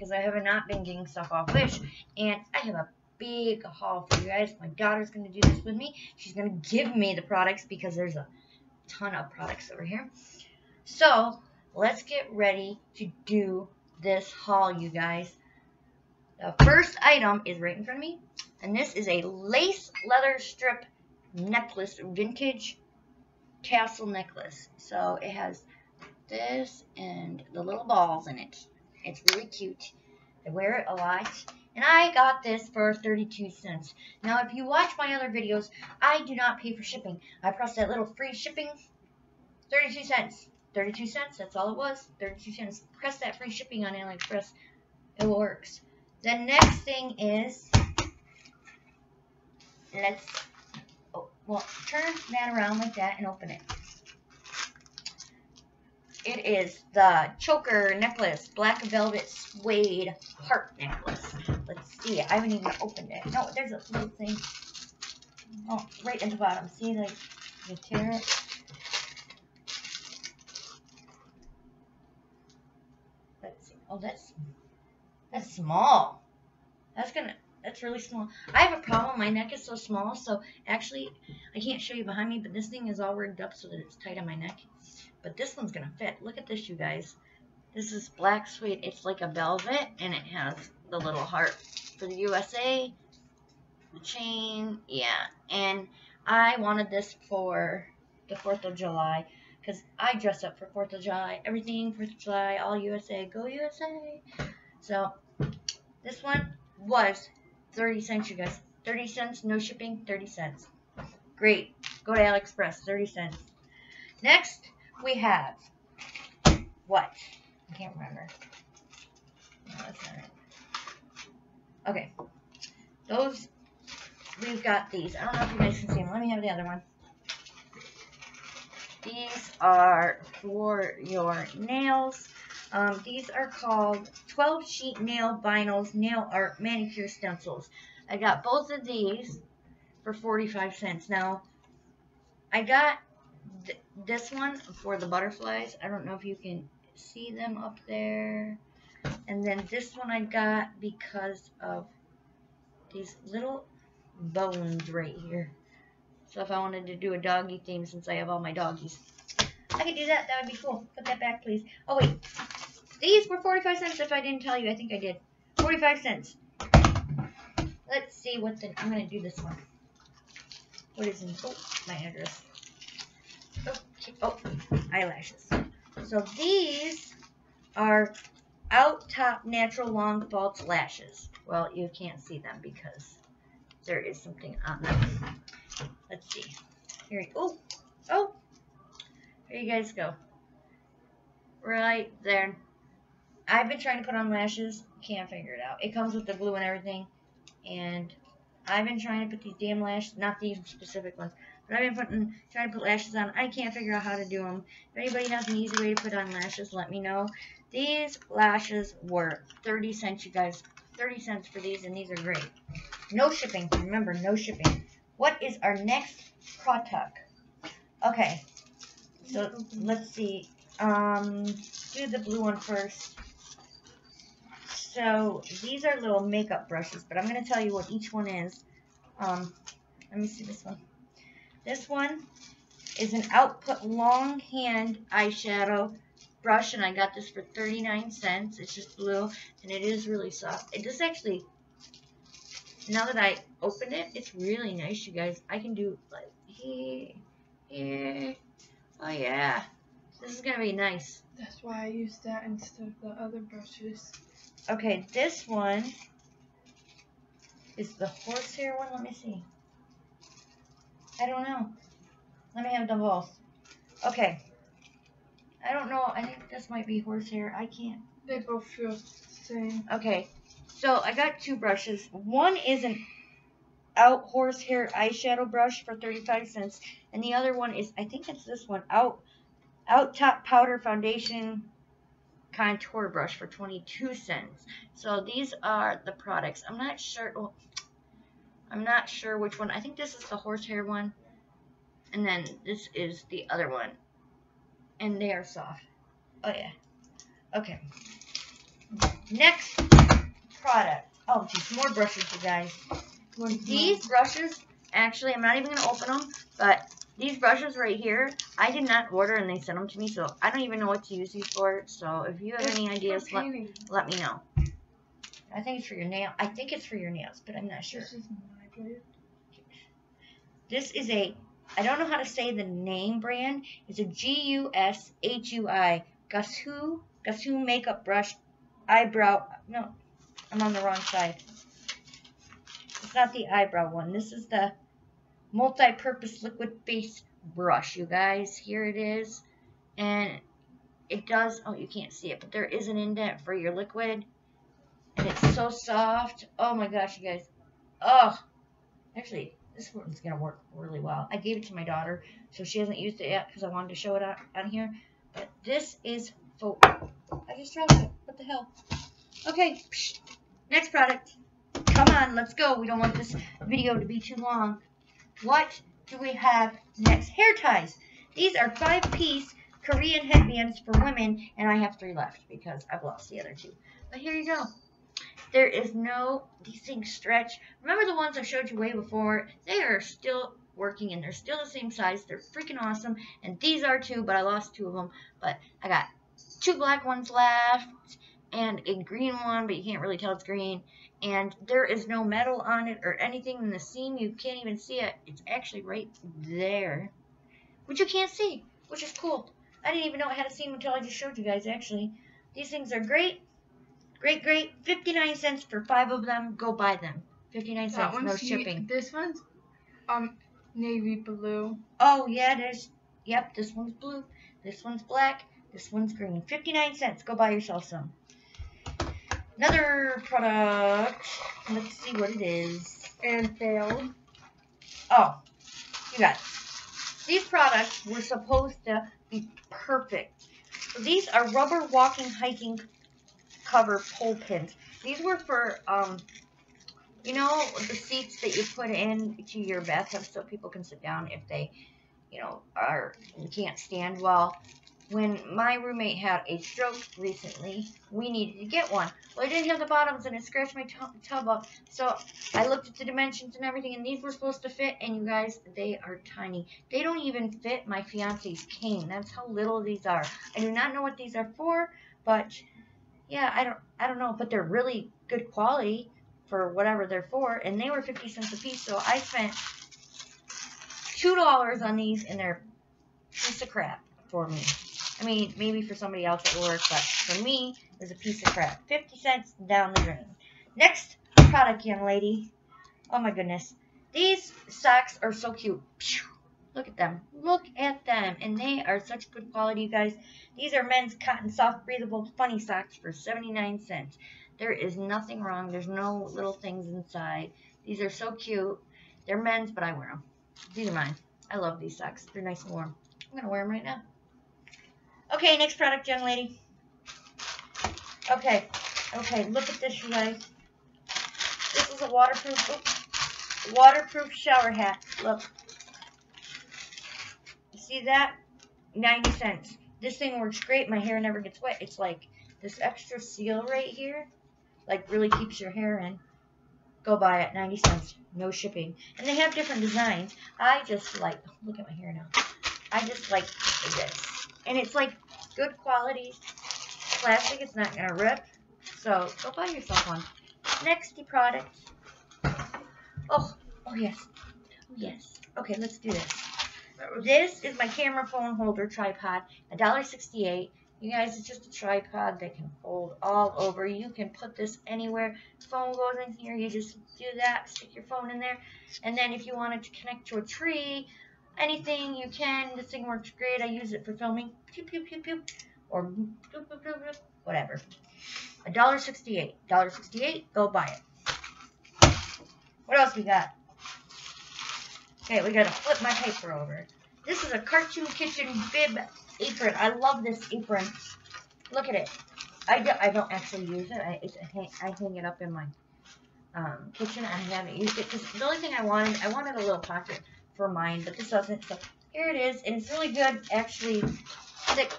because I have not been getting stuff off Wish. And I have a big haul for you guys. My daughter's going to do this with me. She's going to give me the products because there's a ton of products over here. So, let's get ready to do this haul, you guys. The first item is right in front of me. And this is a lace leather strip necklace, vintage tassel necklace. So it has this and the little balls in it. It's really cute. I wear it a lot. And I got this for 32 cents. Now, if you watch my other videos, I do not pay for shipping. I press that little free shipping, 32 cents. 32 cents, that's all it was. 32 cents. Press that free shipping on AliExpress. It works. The next thing is, let's, oh, well, turn that around like that and open it. It is the choker necklace, black velvet suede heart necklace. Let's see. I haven't even opened it. No, there's a little thing. Oh, right at the bottom. See, like, you tear it. Let's see. Oh, that's that's small. That's gonna. That's really small. I have a problem. My neck is so small, so actually, I can't show you behind me, but this thing is all rigged up so that it's tight on my neck. But this one's going to fit. Look at this, you guys. This is black suede. It's like a velvet, and it has the little heart for the USA. The chain, yeah. And I wanted this for the 4th of July because I dress up for 4th of July. Everything 4th of July, all USA. Go USA! So, this one was 30 cents, you guys. 30 cents, no shipping, 30 cents. Great. Go to AliExpress, 30 cents. Next, we have what? I can't remember. No, that's not it. Okay. Those, we've got these. I don't know if you guys can see them. Let me have the other one. These are for your nails. Um, these are called 12 sheet nail vinyls, nail art, manicure stencils. I got both of these for 45 cents. Now, I got this one for the butterflies. I don't know if you can see them up there. And then this one I got because of these little bones right here. So if I wanted to do a doggy theme since I have all my doggies. I could do that. That would be cool. Put that back, please. Oh, wait. These were 45 cents if I didn't tell you. I think I did. 45 cents. Let's see what the... I'm going to do this one. What is in... Oh, my address. Okay. Oh, eyelashes. So these are out top natural long false lashes. Well, you can't see them because there is something on them. Let's see. Here, oh, oh, here you guys go. Right there. I've been trying to put on lashes, can't figure it out. It comes with the glue and everything, and I've been trying to put these damn lashes, not these specific ones, but I've been putting, trying to put lashes on. I can't figure out how to do them. If anybody has an easy way to put on lashes, let me know. These lashes were 30 cents, you guys. 30 cents for these, and these are great. No shipping. Remember, no shipping. What is our next product? Okay. So, let's see. Um, do the blue one first. So, these are little makeup brushes, but I'm going to tell you what each one is. Um, let me see this one. This one is an Output Long Hand Eyeshadow brush, and I got this for 39 cents. It's just blue, and it is really soft. It does actually, now that I opened it, it's really nice, you guys. I can do, like, here, here. Oh, yeah. This is going to be nice. That's why I use that instead of the other brushes. Okay, this one is the horsehair one. Let me see. I don't know. Let me have the balls. Okay. I don't know. I think this might be horsehair. I can't. They both feel the same. Okay. So I got two brushes. One is an out horsehair eyeshadow brush for 35 cents. And the other one is, I think it's this one, out, out top powder foundation contour brush for 22 cents. So these are the products. I'm not sure. Well, I'm not sure which one. I think this is the horsehair one. And then this is the other one. And they are soft. Oh, yeah. Okay. Next product. Oh, geez, more brushes, you guys. These brushes, actually, I'm not even going to open them, but these brushes right here, I did not order and they sent them to me, so I don't even know what to use these for. So if you have It's any ideas, let, let me know. I think it's for your nail. I think it's for your nails, but I'm not sure. This is a, I don't know how to say the name brand. It's a G-U-S-H-U-I. Gusu, Gusu makeup brush, eyebrow, no, I'm on the wrong side. It's not the eyebrow one. This is the multi-purpose liquid face brush, you guys. Here it is. And it does, oh, you can't see it, but there is an indent for your liquid. And it's so soft. Oh my gosh, you guys. Oh, actually, this one's going to work really well. I gave it to my daughter, so she hasn't used it yet because I wanted to show it out on here. But this is for, I just dropped it. What the hell? Okay, next product. Come on, let's go. We don't want this video to be too long. What do we have next? Hair ties. These are five-piece Korean headbands for women, and I have three left because I've lost the other two. But here you go. There is no, things stretch. Remember the ones I showed you way before? They are still working and they're still the same size. They're freaking awesome. And these are too, but I lost two of them. But I got two black ones left and a green one, but you can't really tell it's green. And there is no metal on it or anything in the seam. You can't even see it. It's actually right there, which you can't see, which is cool. I didn't even know it had a seam until I just showed you guys, actually. These things are great. Great, great. 59 cents for five of them. Go buy them. 59 That cents, no shipping. This one's um navy blue. Oh, yeah, there's, yep, this one's blue. This one's black. This one's green. 59 cents. Go buy yourself some. Another product. Let's see what it is. and failed. Oh, you guys. These products were supposed to be perfect. So these are rubber walking hiking cover pull pins. These were for, um, you know, the seats that you put in to your bathtub so people can sit down if they, you know, are can't stand well. When my roommate had a stroke recently, we needed to get one. Well, I didn't have the bottoms and it scratched my tub up. So I looked at the dimensions and everything, and these were supposed to fit. And you guys, they are tiny. They don't even fit my fiance's cane. That's how little these are. I do not know what these are for, but yeah, I don't, I don't know. But they're really good quality for whatever they're for, and they were 50 cents a piece. So I spent two dollars on these, and they're piece of crap for me. I mean, maybe for somebody else at work, but for me, it was a piece of crap. 50 cents down the drain. Next product, young lady. Oh my goodness. These socks are so cute. Phew. Look at them. Look at them. And they are such good quality, you guys. These are men's cotton soft breathable funny socks for 79 cents. There is nothing wrong. There's no little things inside. These are so cute. They're men's, but I wear them. These are mine. I love these socks. They're nice and warm. I'm going to wear them right now. Okay, next product, young lady. Okay, okay, look at this, you guys. This is a waterproof, oops, waterproof shower hat. Look. See that? 90 cents. This thing works great. My hair never gets wet. It's like this extra seal right here, like really keeps your hair in. Go buy it, 90 cents, no shipping. And they have different designs. I just like, look at my hair now. I just like this. And it's like good quality plastic. It's not going to rip. So go buy yourself one. Next product. Oh, oh yes. Oh yes. Okay, let's do this. This is my camera phone holder tripod. $1.68. You guys, it's just a tripod that can fold all over. You can put this anywhere. Phone goes in here. You just do that. Stick your phone in there. And then if you wanted to connect to a tree, anything, you can. This thing works great. I use it for filming. Pew, pew, pew, pew. Or pew, pew, pew, pew, whatever. $1.68. $1.68. Go buy it. What else we got? Okay, we gotta flip my paper over. This is a Cartoon Kitchen bib apron. I love this apron. Look at it. I, do, I don't actually use it. I, I hang it up in my um, kitchen. I haven't used it because the only thing I wanted, I wanted a little pocket for mine, but this doesn't. So here it is, and it's really good, actually thick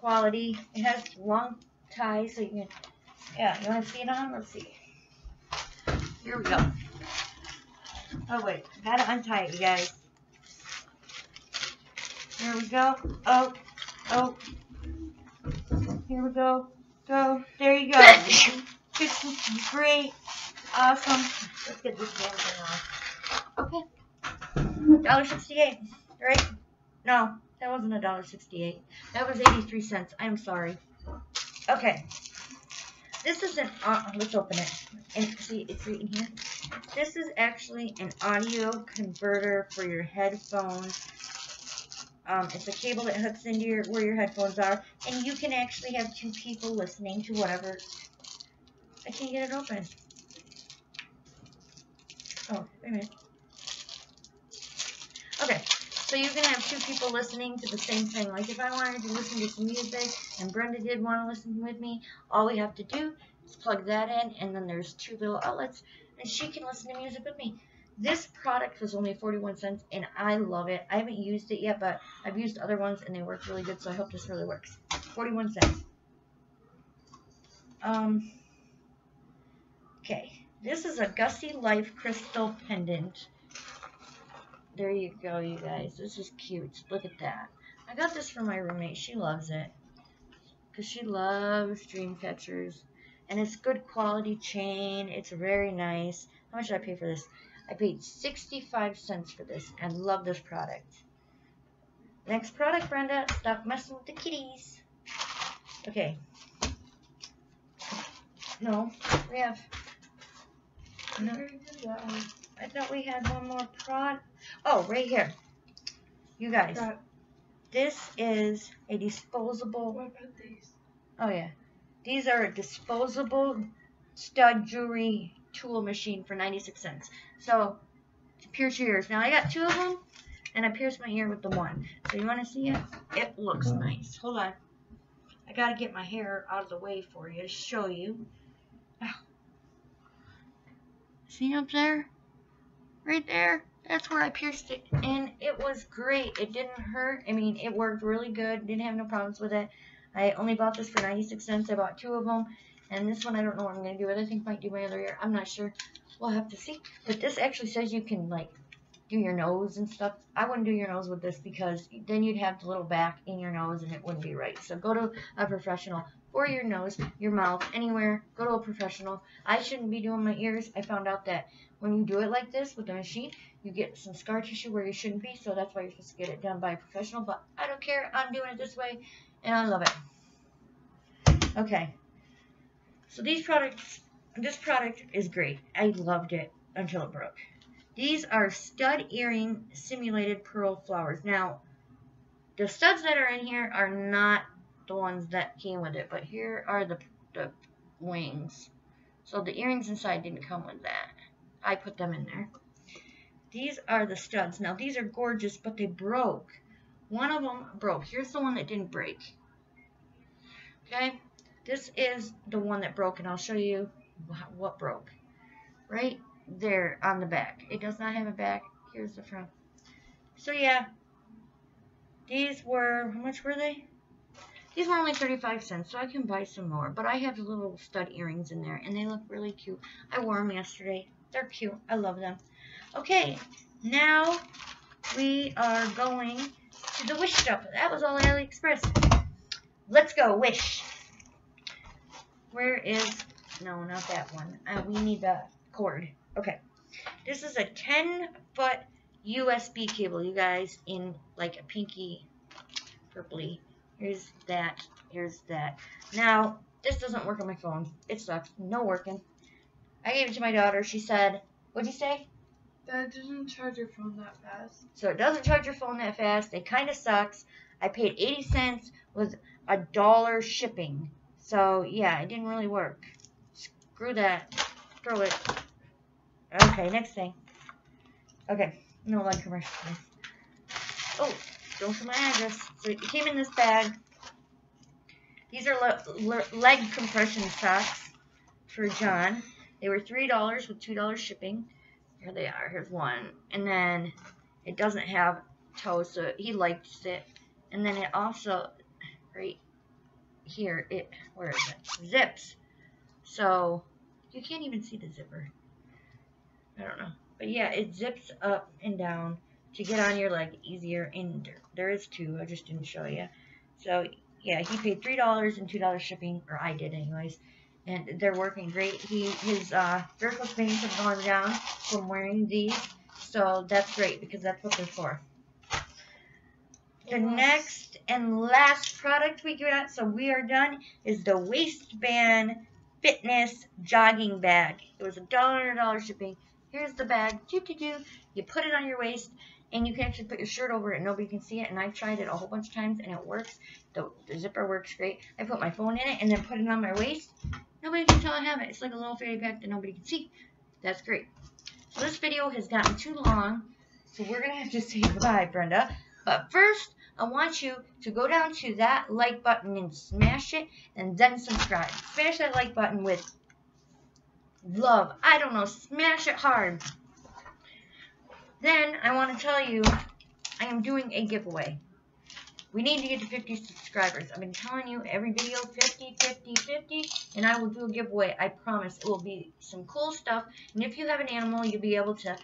quality. It has long ties, so you can Yeah, you want to see it on? Let's see. Here we go. Oh wait, gotta untie it, you guys. Here we go. Oh, oh. Here we go. Go. There you go. Great. Awesome. Let's get this damn thing off. Okay. Dollar sixty-eight. Right? No, that wasn't a dollar sixty-eight. That was eighty-three cents. I'm sorry. Okay. This is an. Uh, let's open it. And see, it's right in here. This is actually an audio converter for your headphones. Um, it's a cable that hooks into your where your headphones are, and you can actually have two people listening to whatever. I can't get it open. Oh, wait a minute. So you can have two people listening to the same thing. Like if I wanted to listen to some music and Brenda did want to listen with me, all we have to do is plug that in, and then there's two little outlets, and she can listen to music with me. This product was only 41 cents, and I love it. I haven't used it yet, but I've used other ones, and they work really good, so I hope this really works. 41 cents. Um, okay. This is a Gussie Life Crystal Pendant. There you go, you guys. This is cute. Look at that. I got this for my roommate. She loves it. Because she loves dream catchers. And it's good quality chain. It's very nice. How much did I pay for this? I paid 65 cents for this and love this product. Next product, Brenda. Stop messing with the kitties. Okay. No, we have. No, I thought we had one more prod. Oh, right here. You guys, That- this is a disposable. What about these? Oh yeah, these are a disposable stud jewelry tool machine for 96 cents. So to pierce your ears. Now I got two of them, and I pierced my ear with the one. So you want to see it? It looks uh-huh. nice. Hold on. I gotta get my hair out of the way for you to show you. Ow. See up there? Right there? That's where I pierced it, and it was great. It didn't hurt. I mean, it worked really good. Didn't have no problems with it. I only bought this for 96 cents. I bought two of them. And this one, I don't know what I'm going to do with. I think might do my other ear. I'm not sure. We'll have to see. But this actually says you can, like, do your nose and stuff. I wouldn't do your nose with this because then you'd have the little back in your nose and it wouldn't be right. So go to a professional for your nose, your mouth, anywhere. Go to a professional. I shouldn't be doing my ears. I found out that when you do it like this with the machine, you get some scar tissue where you shouldn't be. So that's why you're supposed to get it done by a professional. But I don't care. I'm doing it this way and I love it. Okay. So these products, this product is great. I loved it until it broke. These are stud earring simulated pearl flowers. Now, the studs that are in here are not the ones that came with it, but here are the, the wings. So the earrings inside didn't come with that. I put them in there. These are the studs. Now, these are gorgeous, but they broke. One of them broke. Here's the one that didn't break. Okay? This is the one that broke, and I'll show you what broke. Right there on the back. It does not have a back. Here's the front. So yeah, these were, how much were they? These were only 35 cents, so I can buy some more. But I have little stud earrings in there, and they look really cute. I wore them yesterday. They're cute. I love them. Okay, now we are going to the Wish shop. That was all AliExpress. Let's go, Wish. Where is, no, not that one. Uh, we need the cord. Okay. This is a 10 foot USB cable, you guys, in like a pinky purpley. Here's that. Here's that. Now, this doesn't work on my phone. It sucks. No working. I gave it to my daughter. She said, what'd you say? That doesn't charge your phone that fast. So it doesn't charge your phone that fast. It kind of sucks. I paid 80 cents with a dollar shipping. So yeah, it didn't really work. Screw that. Throw it. Okay, next thing. Okay, no leg commercial. please. Oh, don't for my address. So it came in this bag. These are le le leg compression socks for John. They were three dollars with two dollars shipping. Here they are. Here's one, and then it doesn't have toes, so he likes it. And then it also, right here, it where is it? Zips. So you can't even see the zipper. I don't know. But yeah, it zips up and down to get on your leg easier. And there, is two. I just didn't show you. So yeah, he paid three dollars and two dollars shipping, or I did anyways. And they're working great. He his uh, varicose veins have gone down from wearing these, so that's great because that's what they're for. The next and last product we got, so we are done, is the waistband fitness jogging bag. It was a dollar and a dollar shipping. Here's the bag. Doo doo doo. You put it on your waist, and you can actually put your shirt over it. and Nobody can see it. And I've tried it a whole bunch of times, and it works. The, the zipper works great. I put my phone in it, and then put it on my waist. Nobody can tell I have it. It's like a little fanny pack that nobody can see. That's great. So this video has gotten too long, so we're gonna have to say goodbye, Brenda. But first, I want you to go down to that like button and smash it, and then subscribe. Smash that like button with love. I don't know, smash it hard. Then I want to tell you, I am doing a giveaway. We need to get to 50 subscribers. I've been telling you every video 50, 50, 50, and I will do a giveaway. I promise. It will be some cool stuff. And if you have an animal, you'll be able to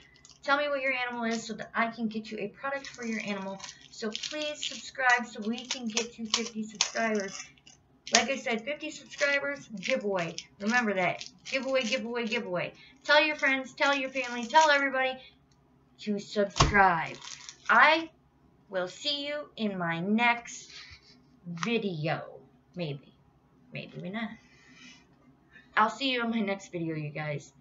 tell me what your animal is so that I can get you a product for your animal. So please subscribe so we can get to 50 subscribers. Like I said, 50 subscribers, giveaway. Remember that. Giveaway, giveaway, giveaway. Tell your friends, tell your family, tell everybody to subscribe. I will see you in my next video. Maybe. Maybe not. I'll see you in my next video, you guys.